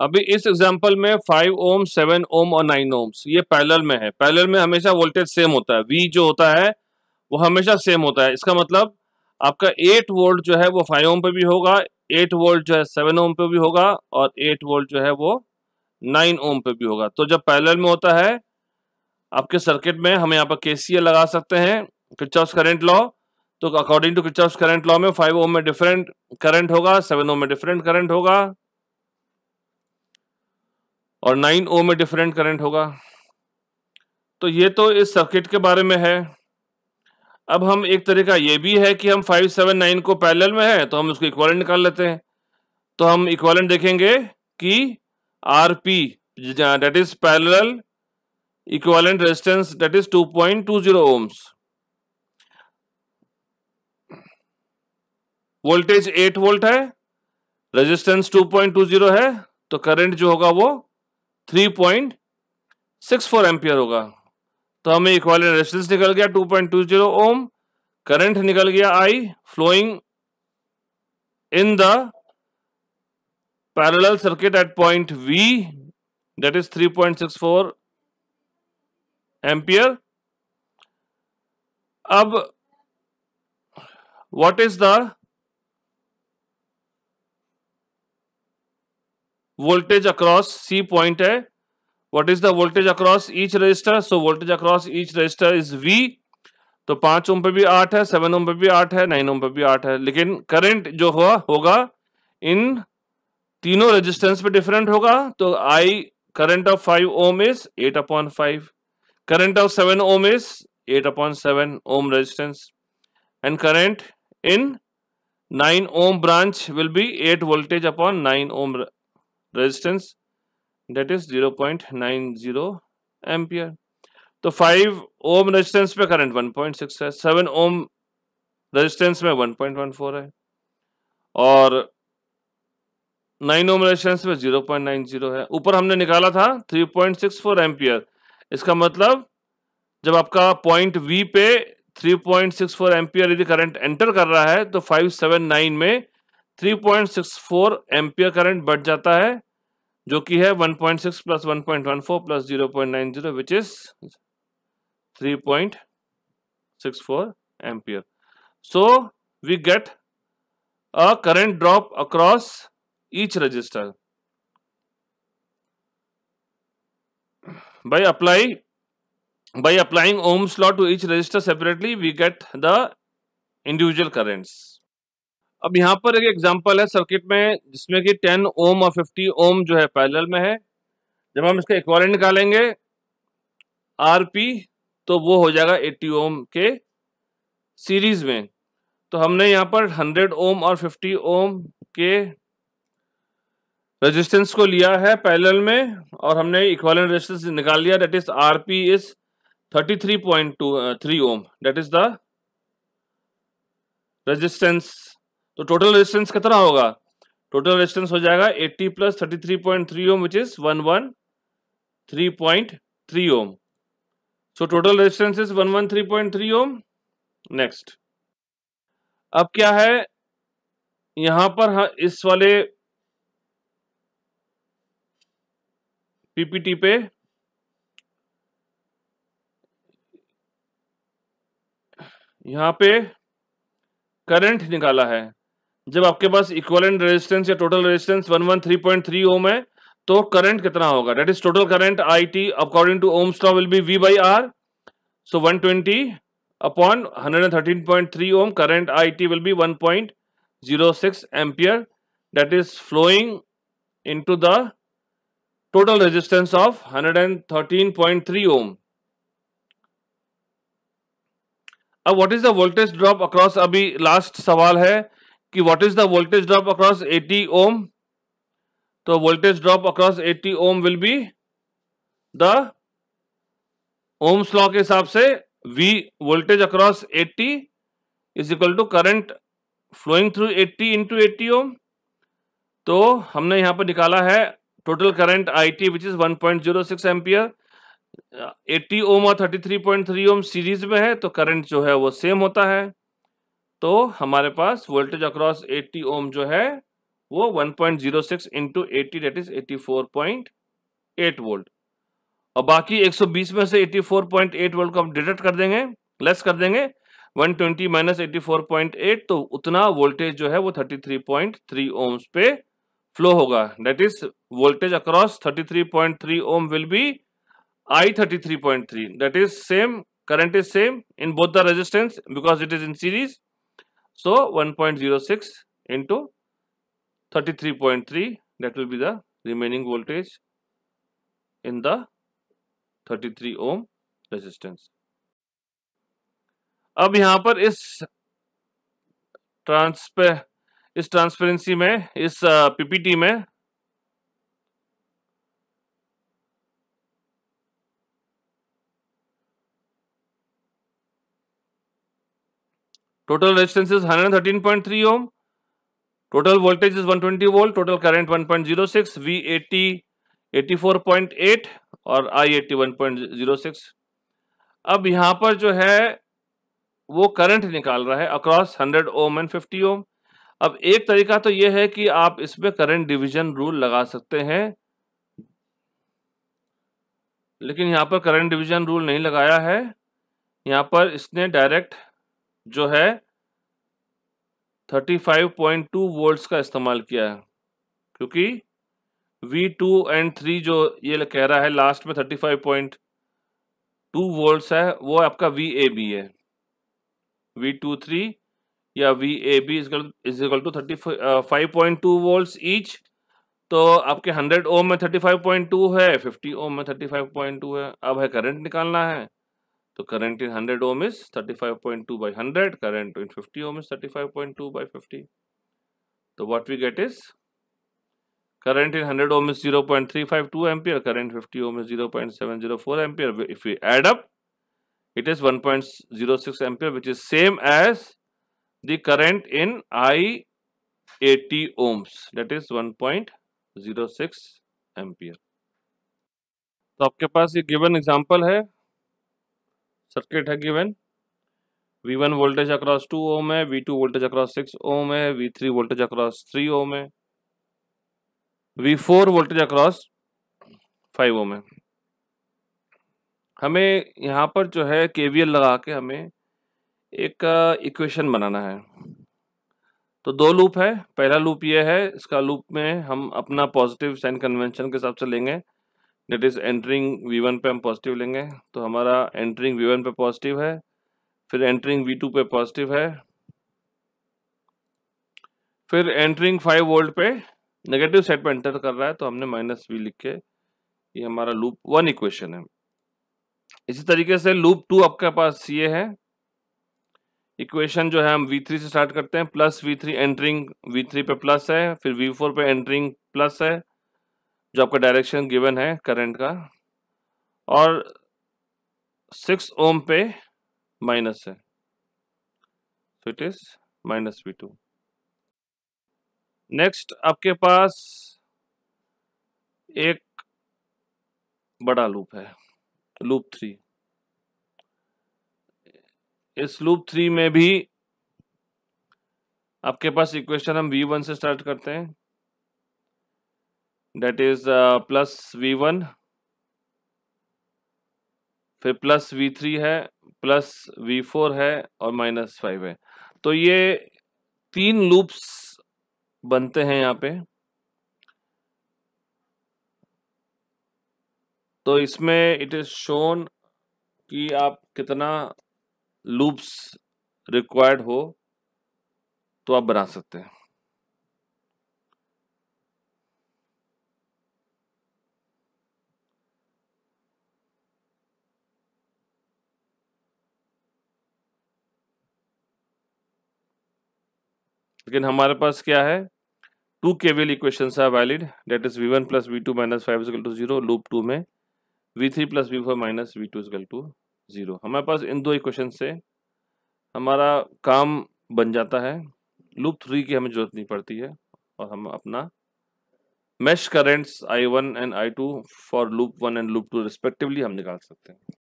अभी इस एग्जांपल में 5 ओम 7 ओम और 9 ओम्स ये पैरेलल में है। पैरेलल में हमेशा वोल्टेज सेम होता है। वी जो होता है, वो हमेशा सेम होता है। इसका मतलब आपका 8 वोल्ट जो है, वो 5 ओम पे भी होगा 8 वोल्ट जो है 7 ओम पे भी होगा और 8 वोल्ट जो है, वो 9 ओम पे भी होगा। तो जब पैरेलल में होता है, आपके सर्किट में हम यहाँ पर केसीएल लगा सकते हैं किचॉफ्स करंट लॉ तो according to Kirchhoff's current law में फाइव ओम में डिफरेंट करंट होगा सेवन ओम में डिफरेंट करंट होगा। और 9 ओम में डिफरेंट करंट होगा। तो ये तो इस सर्किट के बारे में है। अब हम एक तरीका ये भी है कि हम 579 को पैरेलल में है तो हम उसको इक्वालेंट निकाल लेते हैं। तो हम इक्वालेंट देखेंगे कि R P that is parallel equivalent resistance that is 2.20 ohms voltage 8 volt है रेजिस्टेंस 2.20 है तो करंट जो होगा वो 3.64 एम्पियर होगा। तो हमें इक्वालेंट रेजिस्टेंस निकल गया 2.20 ओम करंट निकल गया I flowing in the parallel circuit at point V that is 3.64 ampere अब what is the voltage across C point है। What is the voltage across each resistor so voltage across each resistor is V तो पाँच ओम पे भी आठ है, seven ohm पे भी आठ है, नाइन ओम पे भी आठ है। लेकिन करंट जो हुआ, होगा, इन तीनों रेजिस्टेंस पे डिफरेंट होगा। तो I current of five ohm is eight upon five current of seven ohm is eight upon seven ohm resistance and current in 9 ohm branch will be 8 voltage upon 9 ohm resistance, that is 0.90 ampere तो 5 ohm resistance पे current 1.6 है 7 ohm resistance में 1.14 है, और 9 ohm resistance में 0.90 है। ऊपर हमने निकाला था 3.64 एम्पियर इसका मतलब जब आपका पॉइंट वी पे 3.64 एम्पियर यदि करंट एंटर कर रहा है तो 579 में 3.64 एम्पियर करंट बढ़ जाता है। जो कि है 1.6 plus one point one four plus zero point nine zero which is three point six four ampere so we get a current drop across each resistor by apply by applying ohm's law to each resistor separately we get the individual currents अब यहाँ पर एक example है circuit में, जिसमें कि 10 ओम और 50 ओम जो है पैरेलल में है। जब हम इसका इक्वालेंट निकालेंगे आर पी तो वो हो जाएगा 80 ओम के सीरीज़ में। तो हमने यहाँ पर 100 ओम और 50 ओम के रेजिस्टेंस को लिया है पैरेलल में, और हमने इक्वालेंट रेजिस्टेंस निकाल लिया that is R P is 33.3 ohm that is the resistance तो टोटल रेजिस्टेंस कितना होगा? टोटल रेजिस्टेंस हो जाएगा 80 plus 33.3 ohm which is 113.3 ohm so total resistance is 113.3 ohm next अब क्या है? यहाँ पर इस वाले पीपीटी पे यहाँ पे करंट निकाला है। जब आपके पास इक्वलेंट रेजिस्टेंस या टोटल रेजिस्टेंस 113.3 ओम है तो करंट कितना होगा? That is total current I T according to ohm's law will be V by R so 120 upon 113.3 ohm current I T will be 1.06 ampere that is flowing into the total resistance of 113.3 ohm अब what is the voltage drop across अभी last सवाल है। कि what is the voltage drop across 80 ohm तो voltage drop across 80 ohm will be the ohm's law के हिसाब से V voltage across 80 is equal to current flowing through 80 into eighty ohm तो हमने यहाँ पर निकाला है total current I T which is 1.06 ampere 80 ohm और 33.3 ओम सीरीज़ में है तो करंट जो है वो सेम होता है। तो हमारे पास वोल्टेज अक्रॉस 80 ओम जो है, वो 1.06 point zero six into eighty that is eighty volt और बाकी 120 में से 84.8 वोल्ट को हम डिडक्ट कर देंगे लेस कर देंगे 120 ट्वेंटी माइनस एटी तो उतना वोल्टेज जो है वो 33.3 ओम्स पे फ्लो होगा। That is voltage across 33.3 ohm will be I 33.3 that is same current is same in both the resistance because it is in series. So 1.06 into 33.3 that will be the remaining voltage in the 33 ohm resistance अब यहाँ पर इस ट्रांसपे इस transparency में इस PPT में Total resistance is 113.3 ohm. Total voltage is 120 volt. Total current 1.06. V80 84.8 और I80 1.06. अब यहाँ पर जो है, वो करंट निकाल रहा है अक्रॉस 100 ओम एंड 50 ओम अब एक तरीका तो ये है कि आप इसमें करंट डिवीज़न रूल लगा सकते हैं लेकिन यहाँ पर करंट डिवीज़न रूल नहीं लगाया है यहाँ पर इसने डायरेक्ट जो है 35.2 वोल्ट्स का इस्तेमाल किया है। क्योंकि V2 एंड 3 जो ये कह रहा है लास्ट में 35.2 वोल्ट्स है, वो आपका VAB है। V23 या V VAB is equal to thirty five point two volts each तो आपके 100 ओम में 35.2 है 50 ओम में 35.2 है। अब है करंट निकालना है। तो current in 100 ohm is 35.2 by 100 current in 50 ohm is 35.2 by 50 तो what we get is current in 100 ohm is 0.352 ampere current 50 ohm is 0.704 ampere if you add up it is 1.06 ampere which is same as the current in I 80 ohms that is 1.06 ampere तो आपके पास ये given example है circuit है given V1 voltage across 2 ohm है V2 voltage across 6 ओम है V3 voltage across 3 ओम है V4 voltage across 5 ओम है। हमें यहाँ पर जो है केवीएल लगा के हमें एक इक्वेशन बनाना है। तो दो लूप है, पहला लूप ये है, इसका लूप में हम अपना पॉजिटिव साइन कन्वेंशन के हिसाब से लेंगे। That is entering V one पे हम पॉजिटिव लेंगे। तो हमारा एंटरिंग वी वन पे पॉजिटिव है, फिर एंटरिंग वी टू पे पॉजिटिव है, फिर एंटरिंग फाइव वोल्ट पे नेगेटिव साइड पे एंटर कर रहा है तो हमने माइनस वी लिख के ये हमारा लूप वन इक्वेशन है। इसी तरीके से लूप टू आपके पास ये है। इक्वेशन जो है हम वी थ्री से स्टार्ट करते हैं plus V three entering V three पे प्लस है, फिर वी फोर पे एंटरिंग प्लस है। जो आपका डायरेक्शन गिवन है करंट का, और सिक्स ओम पे माइनस है। So it is minus V two next आपके पास एक बड़ा लूप है लूप थ्री इस लूप थ्री में भी आपके पास इक्वेशन हम वी वन से स्टार्ट करते हैं। That is uh, plus v1 फिर प्लस वी थ्री है प्लस वी फोर है और माइनस फाइव है। तो ये तीन लूप्स बनते हैं यहाँ पे। तो इसमें इट इज़ शोन कि आप कितना लूप्स रिक्वायर्ड हो तो आप बना सकते हैं। लेकिन हमारे पास क्या है? Two KVL equation are valid that is V one plus V two minus five equal to zero loop two में V three plus V four minus V two equal to zero हमारे पास इन दो इक्वेशन से हमारा काम बन जाता है। लूप थ्री की हमें ज़रूरत नहीं पड़ती है और हम अपना mesh currents I one and I two for loop one and loop two respectively हम निकाल सकते हैं।